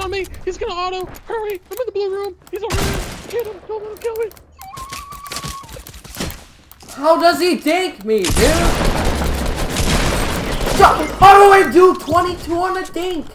on me. He's gonna auto. Hurry. I'm in the blue room. He's over there. Get him. Don't let him kill me. How does he dink me, dude? How do I do 22 on a dink?